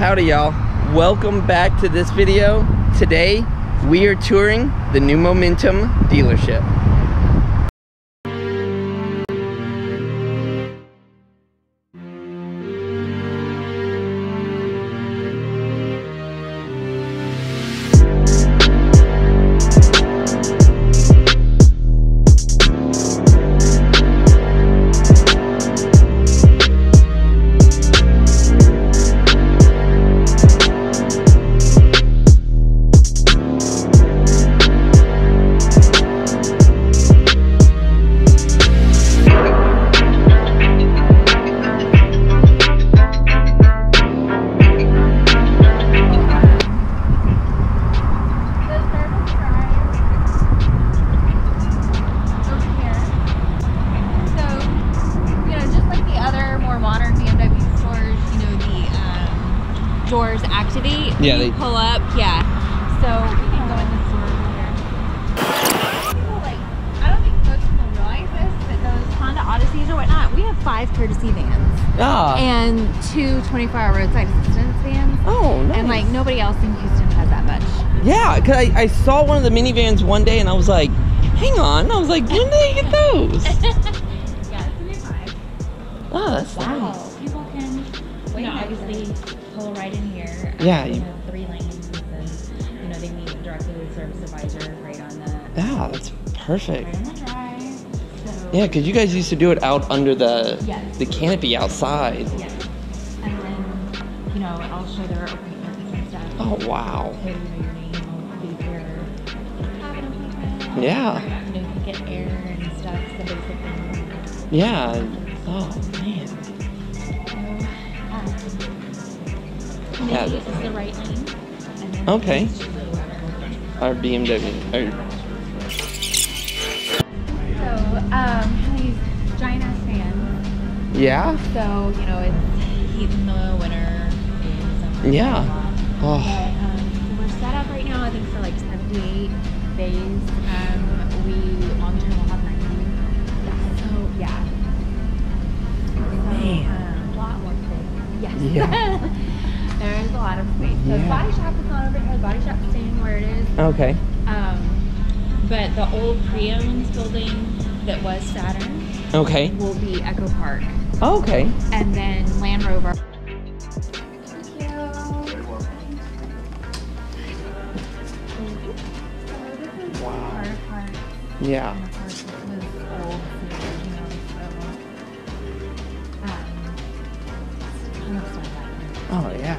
Howdy y'all. Welcome back to this video. Today we are touring the new Momentum dealership. Yeah, you they- pull up. Yeah. So we can go in the store over here. People, like, I don't think most people realize this, but those Honda Odysseys or whatnot, we have five courtesy vans Ah. and two 24-hour roadside assistance vans. oh, nice. And like nobody else in Houston has that much. Yeah, cause I, I saw one of the minivans one day and I was like, hang on. I was like, when did they get those? yeah, it's a new five. Oh, that's Wow. nice. People can, wait know, obviously Yeah, you- have three lanes and, you know, they meet directly with service advisor right on the, Yeah, that's perfect. right on the drive. So, Yeah, because you guys used to do it out under the Yes. the canopy outside. yeah. And then, you know, I'll show their and stuff. Oh wow. So, you know, your name will be here. Yeah. You know, you can get air and stuff, the basic things. Yeah. Oh man. So, um, Yeah. maybe this is the right lane. Okay. this should be whatever. Our BMW. Or, So, um, giant ass fans. yeah. So, you know, it's heat in the winter. and summer. Yeah. But, Oh. um, so we're set up right now, I think, for like 78 days. Um, Okay. Um, but the old pre-owned building that was Saturn Okay. Will be Echo Park. Okay. And then Land Rover. Wow. Yeah. And of course, it was old, you know, so. Kind of stuff like that. Oh yeah.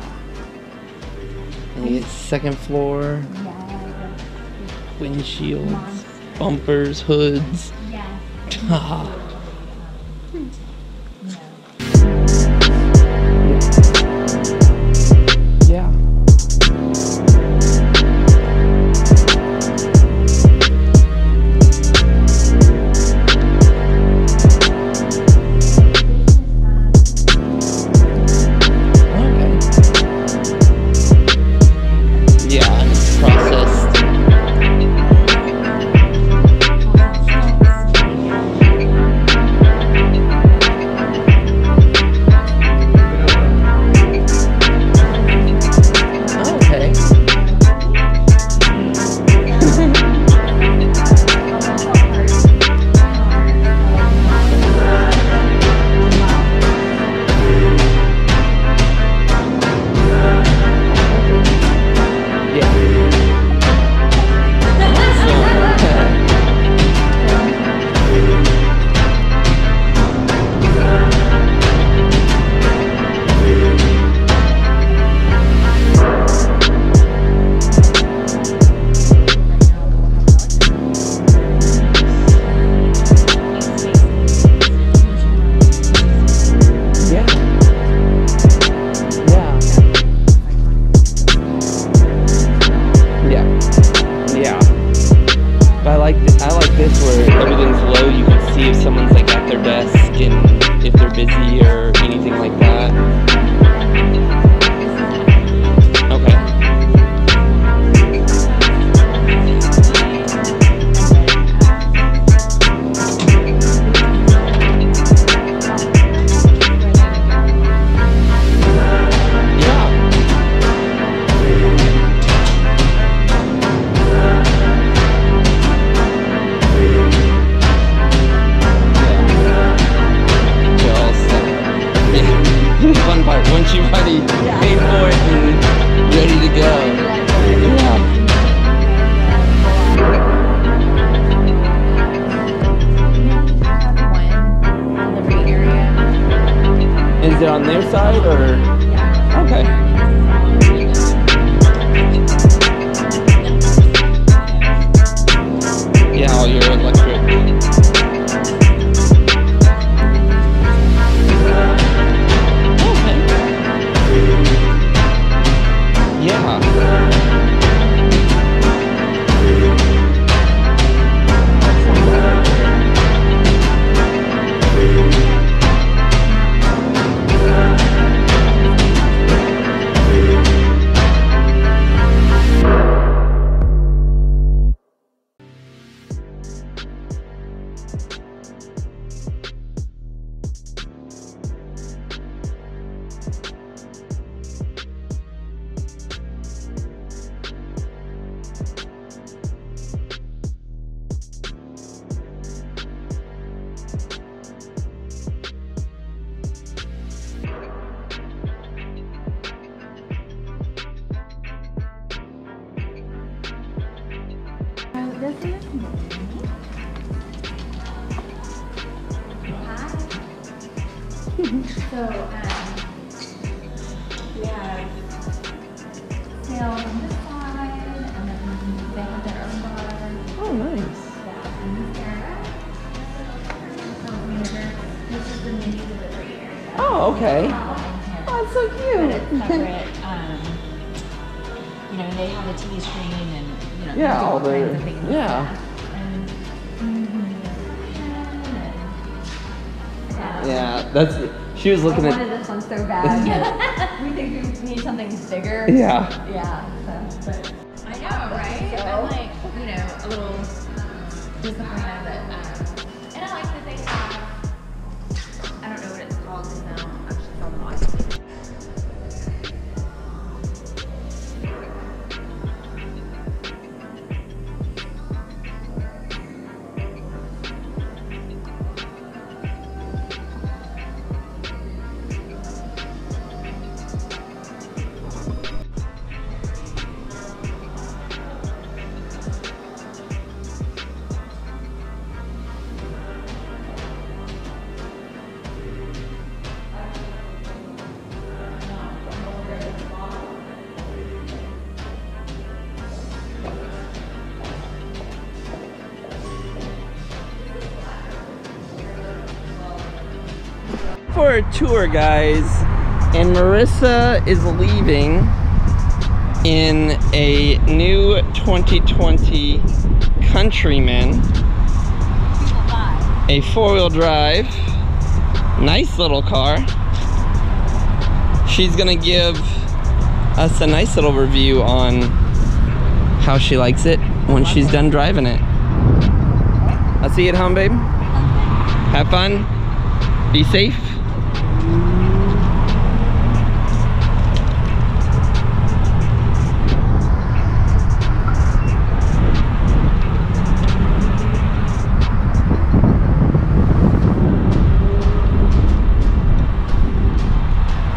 And you get second floor, windshields, bumpers, hoods. if someone's like at their desk and if they're busy or anything like that. It on their side or? Yeah. Okay. Yeah, electric. So this is so um, we have on this side, and then they have their own bar. Oh, nice. Yeah, and this area. Sales manager. This is the mini delivery area. Oh, okay. Oh, Oh, it's so cute. Separate. You know, they have a TV screen and you know, Yeah, do all all kinds of things. yeah. And, mhm, and, Yeah, that's. She was looking I at. wanted this one so bad. we think we need something bigger. Yeah. Yeah. So, but I know, right? I'm like, you know, a little disappointed that. Um, and I like that they have. I don't know what it's called because I don't actually sell them on. For a tour, guys, and Marissa is leaving in a new 2020 Countryman, a four-wheel drive, nice little car. She's gonna give us a nice little review on how she likes it when she's done driving it. I'll see you at home, babe. Have fun. Be safe.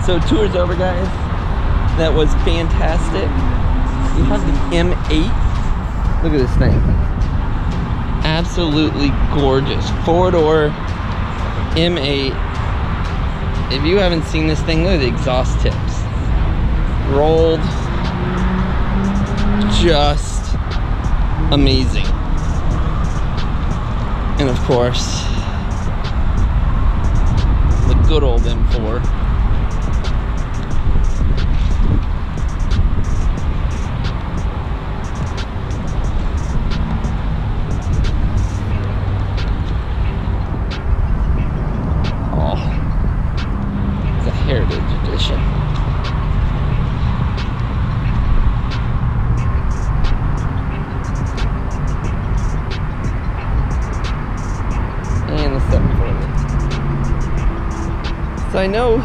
So tour's over, guys. That was fantastic. You have the M8. Look at this thing. Absolutely gorgeous. Four-door M8. If you haven't seen this thing, look at the exhaust tips. Rolled. Just amazing. And of course, the good old M4. Heritage edition. And the 740. So I know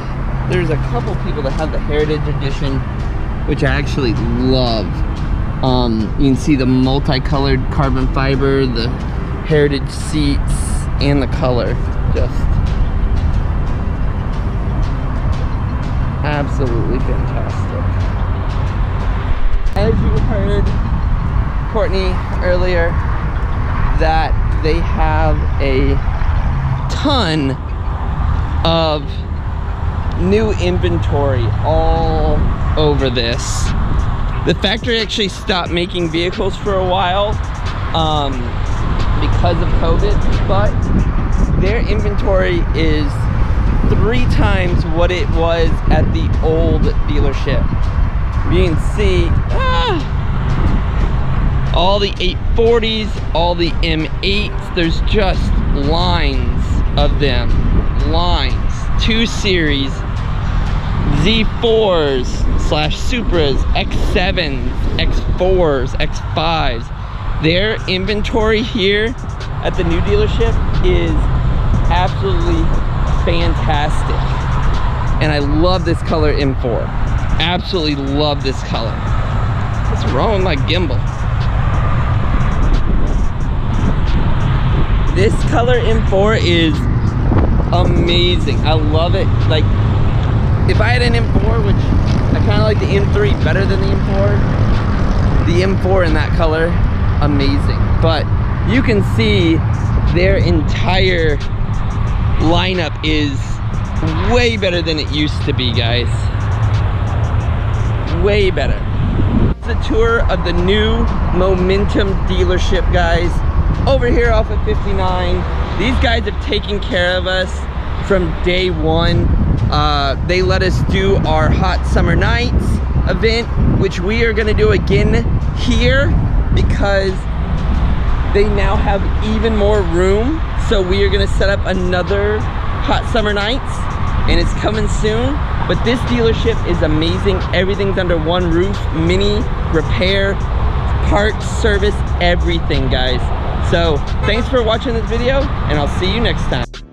there's a couple people that have the heritage edition, which I actually love. Um, you can see the multicolored carbon fiber, the heritage seats, and the color. Just absolutely fantastic. As you heard Courtney earlier, that they have a ton of new inventory all over this. The factory actually stopped making vehicles for a while um, because of COVID, but their inventory is three times what it was at the old dealership. You can see ah, all the 840s, all the M8s, there's just lines of them, lines, two series, Z4s slash Supras, X7s, X4s, X5s. Their inventory here at the new dealership is absolutely fantastic. And I love this color M4. Absolutely love this color. What's wrong with my gimbal? This color M4 is amazing. I love it. Like, if I had an M4, which I kind of like the M3 better than the M4, the M4 in that color, amazing. But you can see their entire lineup is way better than it used to be, guys. Way better. It's a tour of the new Momentum dealership, guys. Over here off of 59. These guys have taken care of us from day one. Uh, they let us do our Hot Summer Nights event, which we are gonna do again here because they now have even more room. So we are gonna set up another Hot Summer Nights and it's coming soon. But this dealership is amazing. Everything's under one roof, mini, repair, parts, service, everything guys. So thanks for watching this video and I'll see you next time.